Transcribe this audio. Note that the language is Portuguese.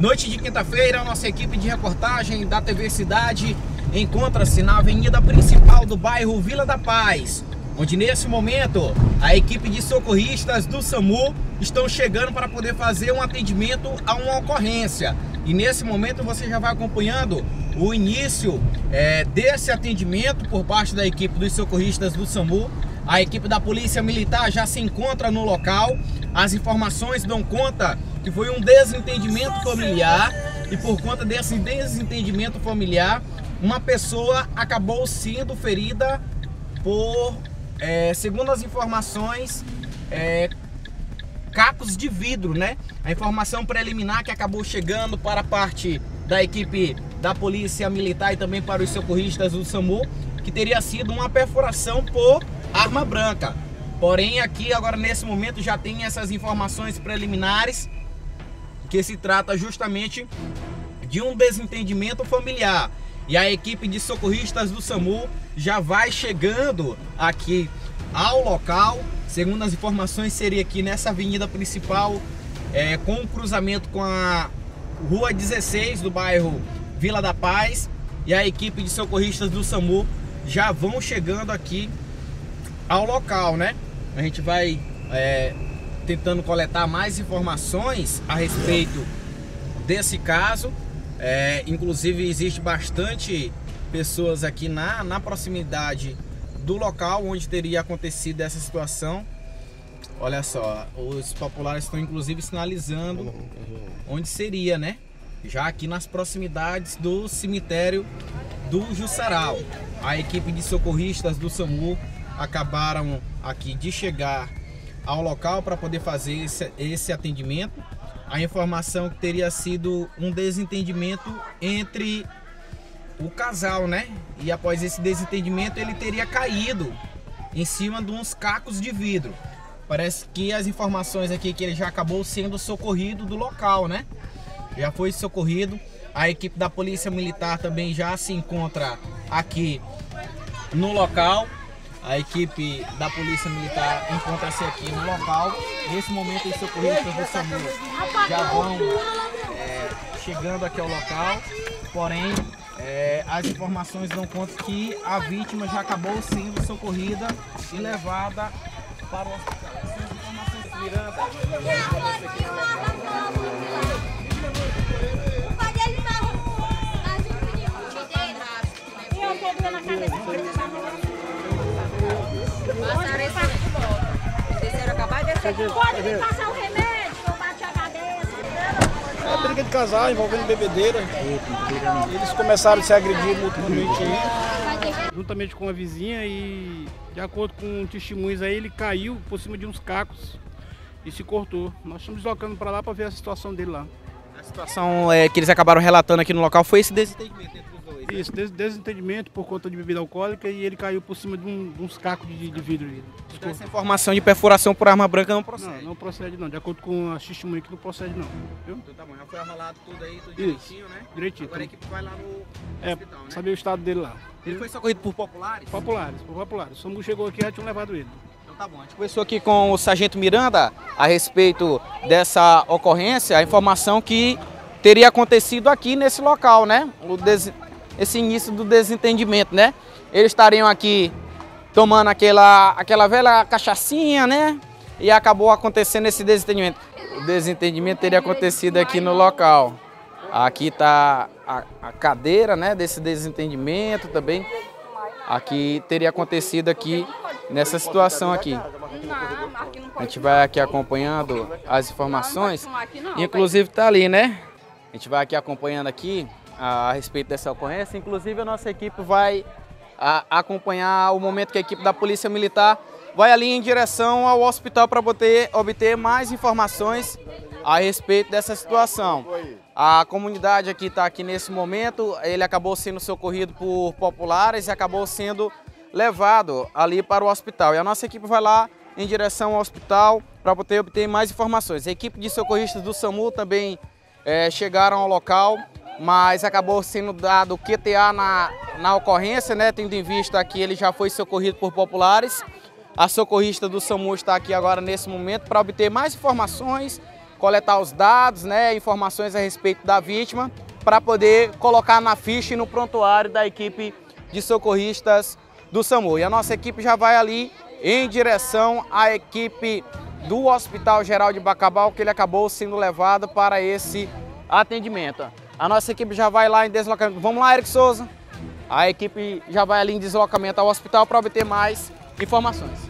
Noite de quinta-feira, nossa equipe de reportagem da TV Cidade encontra-se na avenida principal do bairro Vila da Paz, onde nesse momento a equipe de socorristas do SAMU estão chegando para poder fazer um atendimento a uma ocorrência. E nesse momento você já vai acompanhando o início é, desse atendimento por parte da equipe dos socorristas do SAMU. A equipe da Polícia Militar já se encontra no local. As informações dão conta que foi um desentendimento familiar e por conta desse desentendimento familiar, uma pessoa acabou sendo ferida por, é, segundo as informações, é, cacos de vidro, né? A informação preliminar que acabou chegando para a parte da equipe da Polícia Militar e também para os socorristas do SAMU, que teria sido uma perfuração por arma branca. Porém, aqui agora nesse momento já tem essas informações preliminares que se trata justamente de um desentendimento familiar. E a equipe de socorristas do SAMU já vai chegando aqui ao local. Segundo as informações, seria aqui nessa avenida principal, é, com o cruzamento com a rua 16 do bairro Vila da Paz. E a equipe de socorristas do SAMU já vão chegando aqui ao local, né? A gente vai é, tentando coletar mais informações a respeito desse caso. É, inclusive existe bastante pessoas aqui na, na proximidade do local onde teria acontecido essa situação. Olha só, os populares estão inclusive sinalizando onde seria, né? Já aqui nas proximidades do cemitério do Jussaral. A equipe de socorristas do SAMU acabaram aqui de chegar ao local para poder fazer esse, esse atendimento. A informação que teria sido um desentendimento entre o casal, né? E após esse desentendimento ele teria caído em cima de uns cacos de vidro. Parece que as informações aqui que ele já acabou sendo socorrido do local, né? Já foi socorrido. A equipe da Polícia Militar também já se encontra aqui no local. A equipe da Polícia Militar encontra-se aqui no local. Nesse momento, os socorristas do SAMU já vão é, chegando aqui ao local. Porém, é, as informações dão conta que a vítima já acabou sendo socorrida e levada para o hospital. Essas informações. Pode me passar o remédio que eu bati a cabeça. É briga de casal envolvendo bebedeira. Eles começaram a se agredir mutuamente aí. Juntamente com a vizinha e de acordo com testemunhos aí, ele caiu por cima de uns cacos e se cortou. Nós estamos deslocando para lá para ver a situação dele lá. A situação é, que eles acabaram relatando aqui no local foi esse desentendimento entre? Isso, des desentendimento por conta de bebida alcoólica e ele caiu por cima de, um- de uns cacos de, de vidro. ali. Então, essa informação de perfuração por arma branca não procede. Não, não procede não. De acordo com a testemunha que não procede não. Viu? Então tá bom, já foi arrolado tudo aí, tudo Isso. direitinho, né? Direitinho. Agora a equipe vai lá no É, hospital, né? saber o estado dele lá. Ele foi socorrido por populares? Populares, por populares. O SAMU chegou aqui e já tinham levado ele. Então tá bom. A gente conversou aqui com o Sargento Miranda a respeito dessa ocorrência, a informação que teria acontecido aqui nesse local, né? O des- Esse início do desentendimento, né? Eles estariam aqui tomando aquela, aquela velha cachaçinha, né? E acabou acontecendo esse desentendimento. O desentendimento teria acontecido aqui no local. Aqui está a, a cadeira, né? Desse desentendimento também. Aqui teria acontecido aqui nessa situação aqui. A gente vai aqui acompanhando as informações. Inclusive tá ali, né? A gente vai aqui acompanhando aqui a, respeito dessa ocorrência. Inclusive a nossa equipe vai a- acompanhar o momento que a equipe da Polícia Militar vai ali em direção ao hospital para obter, obter mais informações a respeito dessa situação. A comunidade aqui está aqui nesse momento, ele acabou sendo socorrido por populares e acabou sendo levado ali para o hospital. E a nossa equipe vai lá em direção ao hospital para poder obter mais informações. A equipe de socorristas do SAMU também eh, chegaram ao local, mas acabou sendo dado QTA na, na ocorrência, né? Tendo em vista que ele já foi socorrido por populares. A socorrista do SAMU está aqui agora nesse momento para obter mais informações coletar os dados, né, informações a respeito da vítima, para poder colocar na ficha e no prontuário da equipe de socorristas do SAMU. E a nossa equipe já vai ali em direção à equipe do Hospital Geral de Bacabal, que ele acabou sendo levado para esse atendimento. A nossa equipe já vai lá em deslocamento. Vamos lá, Eric Souza. A equipe já vai ali em deslocamento ao hospital para obter mais informações.